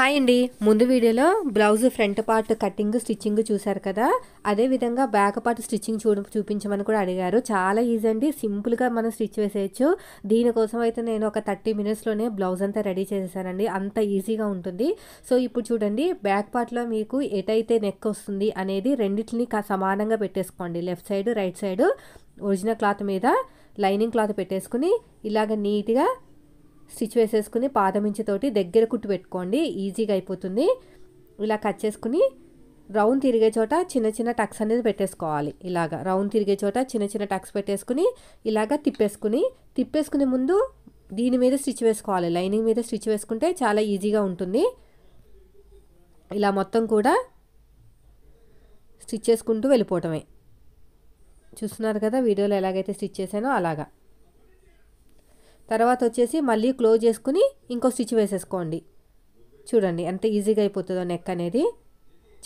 Hi అండి. ముందు వీడియోలో blouse front part cutting stitching చూశారు కదా. అదే విధంగా బ్యాక్ పార్ట్ స్టిచ్చింగ్ చూ చూపించమని కూడా అడిగారు. చాలా ఈజీ అండి. సింపుల్గా మనం స్టిచ్ వేసేయచ్చు. దీనికోసం అయితే నేను ఒక థర్టీ మినిట్స్లోనే బ్లౌజ్ అంతా రెడీ చేసేసానండి. అంత ఈజీగా ఉంటుంది. సో ఇప్పుడు చూడండి. బ్యాక్ పార్ట్లో మీకు ఎటైతే నెక్ వస్తుంది అనేది రెండింటిని సమానంగా పెట్టేసుకోండి. Left side right side original cloth మీద లైనింగ్ క్లాత్ పెట్టేసుకుని ఇలాగ నీట్గా స్టిచ్ వేసేసుకుని పాదమించితోటి దగ్గర కుట్టు పెట్టుకోండి. ఈజీగా అయిపోతుంది. ఇలా కట్ చేసుకుని రౌండ్ తిరిగే చోట చిన్న చిన్న టక్స్ అనేది పెట్టేసుకోవాలి. ఇలాగా రౌండ్ తిరిగే చోట చిన్న చిన్న టక్స్ పెట్టేసుకుని ఇలాగా తిప్పేసుకుని తిప్పేసుకునే ముందు దీని మీద స్టిచ్ వేసుకోవాలి. లైనింగ్ మీద స్టిచ్ వేసుకుంటే చాలా ఈజీగా ఉంటుంది. ఇలా మొత్తం కూడా స్టిచ్ చేసుకుంటూ వెళ్ళిపోవటమే. చూస్తున్నారు కదా వీడియోలో ఎలాగైతే స్టిచ్ చేశానో అలాగా. తర్వాత వచ్చేసి మళ్ళీ క్లోజ్ చేసుకుని ఇంకో స్టిచ్ వేసేసుకోండి. చూడండి ఎంత ఈజీగా అయిపోతుందో నెక్ అనేది.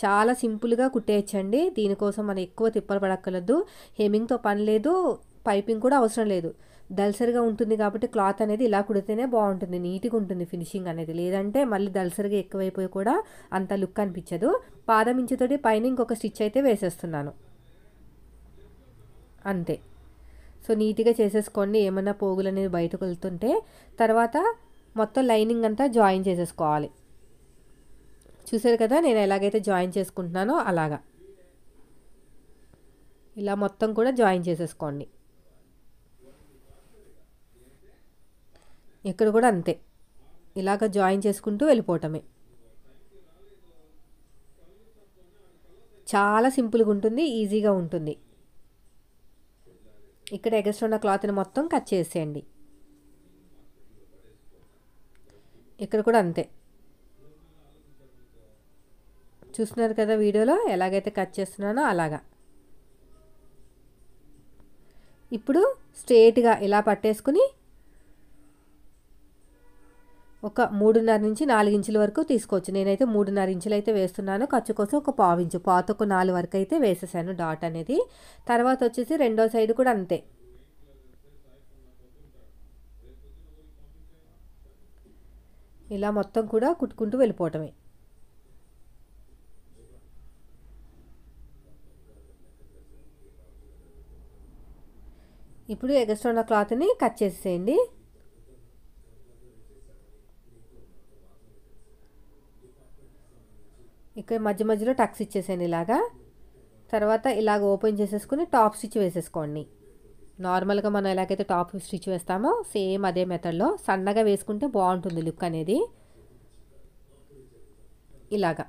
చాలా సింపుల్గా కుట్టేయచ్చండి. దీనికోసం మనం ఎక్కువ తిప్పలు పడక్కర్లేదు. హెమింగ్తో పని లేదు. పైపింగ్ కూడా అవసరం లేదు. దల్సరిగా ఉంటుంది కాబట్టి క్లాత్ అనేది ఇలా కుడితేనే బాగుంటుంది. నీట్గా ఉంటుంది ఫినిషింగ్ అనేది. లేదంటే మళ్ళీ దల్సరిగా ఎక్కువైపోయి కూడా అంత లుక్ అనిపించదు. పాదం ఇంచుతోటి పైన ఇంకొక స్టిచ్ అయితే వేసేస్తున్నాను. అంతే. సో నీట్గా చేసేసుకోండి. ఏమైనా పోగులు అనేది బయటకు వెళ్తుంటే తర్వాత మొత్తం లైనింగ్ అంతా జాయిన్ చేసేసుకోవాలి. చూసారు కదా నేను ఎలాగైతే జాయిన్ చేసుకుంటున్నానో అలాగా. ఇలా మొత్తం కూడా జాయిన్ చేసేసుకోండి. ఇక్కడ కూడా అంతే. ఇలాగ జాయిన్ చేసుకుంటూ వెళ్ళిపోవటమే. చాలా సింపుల్గా ఉంటుంది ఈజీగా ఉంటుంది. ఇక్కడ ఎగస్ట్రా ఉన్న క్లాత్ని మొత్తం కట్ చేసేయండి. ఇక్కడ కూడా అంతే. చూస్తున్నారు కదా వీడియోలో ఎలాగైతే కట్ చేస్తున్నానో అలాగా. ఇప్పుడు స్ట్రేట్గా ఇలా పట్టేసుకుని ఒక మూడున్నర నుంచి నాలుగు ఇంచుల వరకు తీసుకోవచ్చు. నేనైతే మూడున్నర ఇంచులు అయితే వేస్తున్నాను. ఖర్చు కోసం ఒక పావు ఇంచు. పాత ఒక నాలుగు వరకు అయితే వేసేసాను డాట్ అనేది. తర్వాత వచ్చేసి రెండో సైడ్ కూడా అంతే. ఇలా మొత్తం కూడా కుట్టుకుంటూ వెళ్ళిపోవటమే. ఇప్పుడు ఎగస్ట్రా ఉన్న క్లాత్ని కట్ చేసేయండి. ఇక్కడ మధ్య మధ్యలో టక్స్ ఇచ్చేసాను ఇలాగా. తర్వాత ఇలాగ ఓపెన్ చేసేసుకుని టాప్ స్టిచ్ వేసేసుకోండి. నార్మల్గా మనం ఎలాగైతే టాప్ స్టిచ్ వేస్తామో సేమ్ అదే మెథడ్లో సన్నగా వేసుకుంటే బాగుంటుంది లుక్ అనేది. ఇలాగా.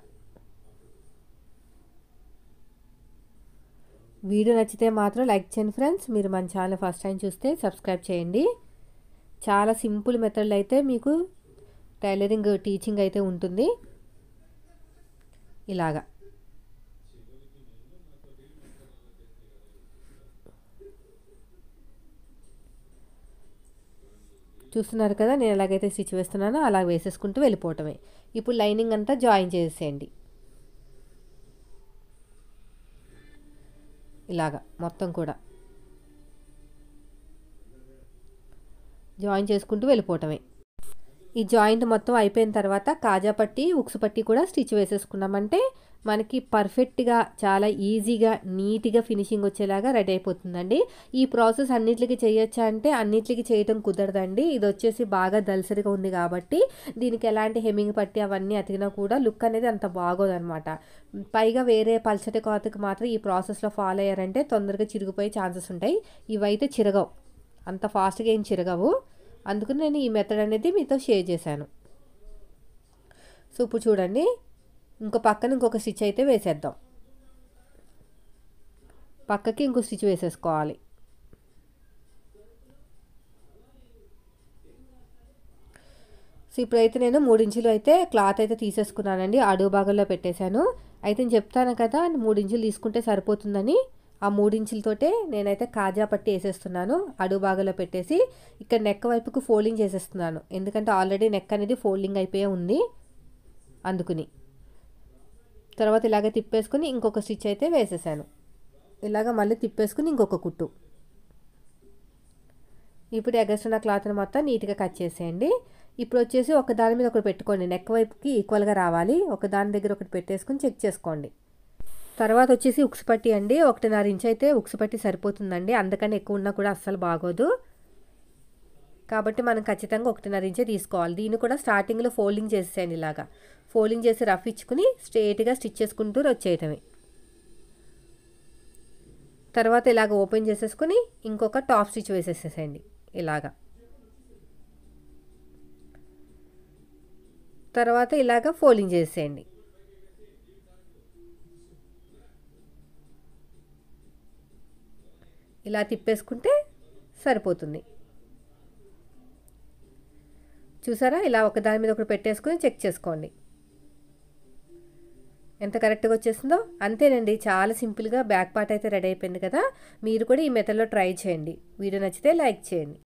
వీడియో నచ్చితే మాత్రం లైక్ చేయండి ఫ్రెండ్స్. మీరు మన ఛానల్ ఫస్ట్ టైం చూస్తే సబ్స్క్రైబ్ చేయండి. చాలా సింపుల్ మెథడ్లో అయితే మీకు టైలరింగ్ టీచింగ్ అయితే ఉంటుంది. ఇలాగా. చూస్తున్నారు కదా నేను ఎలాగైతే స్టిచ్ వేస్తున్నానో అలా వేసేసుకుంటూ వెళ్ళిపోవటమే. ఇప్పుడు లైనింగ్ అంతా జాయిన్ చేసేయండి. ఇలాగా మొత్తం కూడా. జాయిన్ చేసుకుంటూ వెళ్ళిపోవటమే. ఈ జాయింట్ మొత్తం అయిపోయిన తర్వాత కాజా పట్టి ఉక్సు పట్టి కూడా స్టిచ్ వేసేసుకున్నామంటే మనకి పర్ఫెక్ట్గా చాలా ఈజీగా నీట్గా ఫినిషింగ్ వచ్చేలాగా రెడీ అయిపోతుందండి. ఈ ప్రాసెస్ అన్నిటికి చేయొచ్చా అంటే అన్నిటికి చేయటం కుదరదండి. ఇది వచ్చేసి బాగా దలసరిగా ఉంది కాబట్టి దీనికి ఎలాంటి హెమ్మింగ్ పట్టి అవన్నీ అతికినా కూడా లుక్ అనేది అంత బాగోదనమాట. పైగా వేరే పల్చటి కోతకి మాత్రం ఈ ప్రాసెస్లో ఫాలో అయ్యారంటే తొందరగా చిరిగిపోయే ఛాన్సెస్ ఉంటాయి. ఇవైతే చిరగవు. అంత ఫాస్ట్గా ఏం చిరగవు. అందుకని నేను ఈ మెథడ్ అనేది మీతో షేర్ చేశాను. సో ఇప్పుడు చూడండి. ఇంకో పక్కన ఇంకొక స్టిచ్ అయితే వేసేద్దాం. పక్కకి ఇంకో స్టిచ్ వేసేసుకోవాలి. సో ఇప్పుడైతే నేను మూడించులు అయితే క్లాత్ అయితే తీసేసుకున్నానండి. అడుగు భాగంలో పెట్టేశాను. అయితే నేను చెప్తాను కదా మూడించులు తీసుకుంటే సరిపోతుందని. ఆ మూడించులతోటే నేనైతే కాజా పట్టి వేసేస్తున్నాను అడుగు భాగంలో పెట్టేసి ఇక్కడ నెక్ వైపుకు ఫోల్డింగ్ చేసేస్తున్నాను. ఎందుకంటే ఆల్రెడీ నెక్ అనేది ఫోల్డింగ్ అయిపోయే ఉంది అందుకుని. తర్వాత ఇలాగ తిప్పేసుకుని ఇంకొక స్టిచ్ అయితే వేసేసాను. ఇలాగ మళ్ళీ తిప్పేసుకుని ఇంకొక కుట్టు. ఇప్పుడు ఎగస్ట్రా క్లాత్ని మొత్తం నీట్గా కట్ చేసేయండి. ఇప్పుడు వచ్చేసి ఒక దాని మీద ఒకటి పెట్టుకోండి. నెక్ వైపుకి ఈక్వల్గా రావాలి. ఒక దాని దగ్గర ఒకటి పెట్టేసుకుని చెక్ చేసుకోండి. తర్వాత వచ్చేసి ఉక్స్ పట్టి అండి. ఒకటిన్నర ఇంచ్ అయితే ఉక్సుపట్టి సరిపోతుందండి. అందుకని ఎక్కువ ఉన్నా కూడా అస్సలు బాగోదు. కాబట్టి మనం ఖచ్చితంగా ఒకటిన్నర ఇంచే తీసుకోవాలి. దీన్ని కూడా స్టార్టింగ్లో ఫోల్డింగ్ చేసేయండి ఇలాగా. ఫోల్డింగ్ చేసి రఫ్ ఇచ్చుకుని స్ట్రేట్గా స్టిచ్ చేసుకుంటూ వచ్చేయటమే. తర్వాత ఇలాగ ఓపెన్ చేసేసుకుని ఇంకొక టాప్ స్టిచ్ వేసేసేసేయండి ఇలాగా. తర్వాత ఇలాగ ఫోల్డింగ్ చేసేయండి ఇలా తిప్పేసుకుంటే సరిపోతుంది. చూసారా? ఇలా ఒక దాని మీద ఒకటి పెట్టేసుకుని చెక్ చేసుకోండి. ఎంత కరెక్ట్గా వచ్చేసిందో? అంతేనండి. చాలా సింపుల్గా బ్యాక్ పార్ట్ అయితే రెడీ అయిపోయింది కదా. మీరు కూడా ఈ మెథడ్లో ట్రై చేయండి. వీడియో నచ్చితే లైక్ చేయండి.